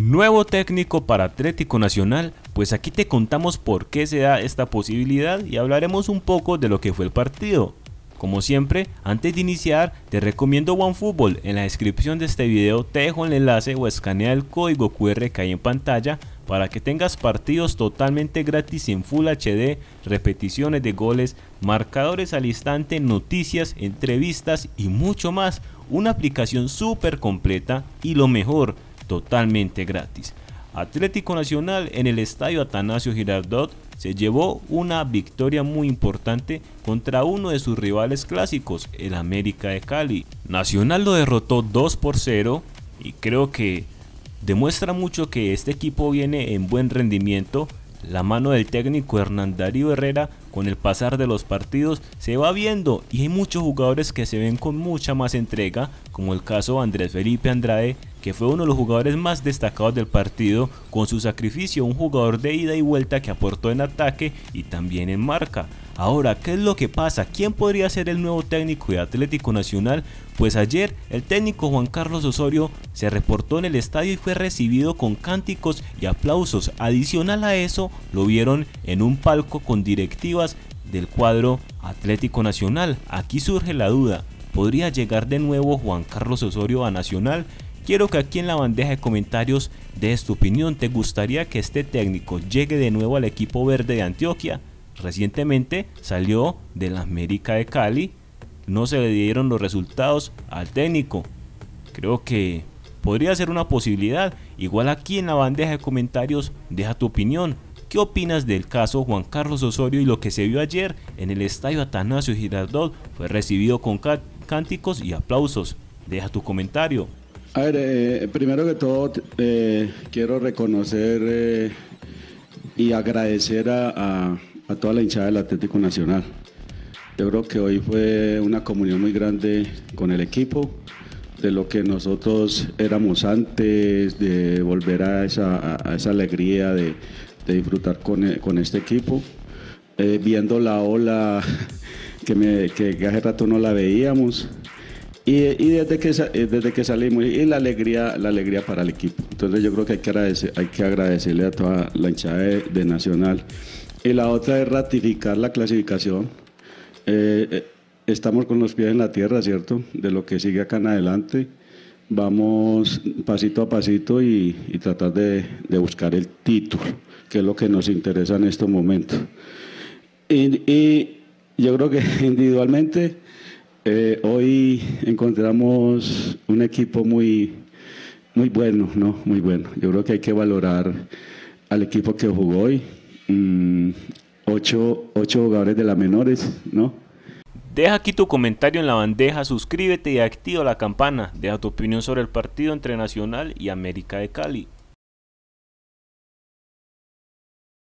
Nuevo técnico para Atlético Nacional, pues aquí te contamos por qué se da esta posibilidad y hablaremos un poco de lo que fue el partido. Como siempre, antes de iniciar, te recomiendo OneFootball. En la descripción de este video te dejo el enlace o escanea el código QR que hay en pantalla para que tengas partidos totalmente gratis en Full HD, repeticiones de goles, marcadores al instante, noticias, entrevistas y mucho más. Una aplicación súper completa y lo mejor, totalmente gratis. Atlético Nacional en el estadio Atanasio Girardot se llevó una victoria muy importante contra uno de sus rivales clásicos, el América de Cali. Nacional lo derrotó 2 por 0 y creo que demuestra mucho que este equipo viene en buen rendimiento. La mano del técnico Hernán Darío Herrera con el pasar de los partidos se va viendo y hay muchos jugadores que se ven con mucha más entrega, como el caso Andrés Felipe Andrade, que fue uno de los jugadores más destacados del partido con su sacrificio, un jugador de ida y vuelta que aportó en ataque y también en marca. Ahora, ¿qué es lo que pasa? ¿Quién podría ser el nuevo técnico de Atlético Nacional? Pues ayer el técnico Juan Carlos Osorio se reportó en el estadio y fue recibido con cánticos y aplausos. Adicional a eso, lo vieron en un palco con directivas del cuadro Atlético Nacional. Aquí surge la duda, ¿podría llegar de nuevo Juan Carlos Osorio a Nacional? Quiero que aquí en la bandeja de comentarios des tu opinión. ¿Te gustaría que este técnico llegue de nuevo al equipo verde de Antioquia? Recientemente salió de la América de Cali. No se le dieron los resultados al técnico. Creo que podría ser una posibilidad. Igual aquí en la bandeja de comentarios deja tu opinión. ¿Qué opinas del caso Juan Carlos Osorio y lo que se vio ayer en el estadio Atanasio Girardot? Fue recibido con cánticos y aplausos. Deja tu comentario. A ver, eh, primero que todo eh, quiero reconocer eh, y agradecer a, toda la hinchada del Atlético Nacional. Yo creo que hoy fue una comunión muy grande con el equipo, de lo que nosotros éramos antes, de volver a esa, alegría de, disfrutar con, este equipo, viendo la ola que, me, que hace rato no la veíamos. Y, desde, que, eh, desde que salimos, y la alegría, la alegría para el equipo. Entonces yo creo que hay que, agradecer, hay que agradecerle a toda la hinchada de, Nacional. Y la otra es ratificar la clasificación. Eh, eh, estamos con los pies en la tierra, ¿cierto? De lo que sigue acá en adelante. Vamos pasito a pasito y, tratar de, buscar el título, que es lo que nos interesa en estos momentos. y yo creo que individualmente eh, hoy encontramos un equipo muy, muy bueno, ¿no? Muy bueno. Yo creo que hay que valorar al equipo que jugó hoy. Mm, ocho, ocho jugadores de las menores, ¿no? Deja aquí tu comentario en la bandeja, suscríbete y activa la campana. Deja tu opinión sobre el partido entre Nacional y América de Cali.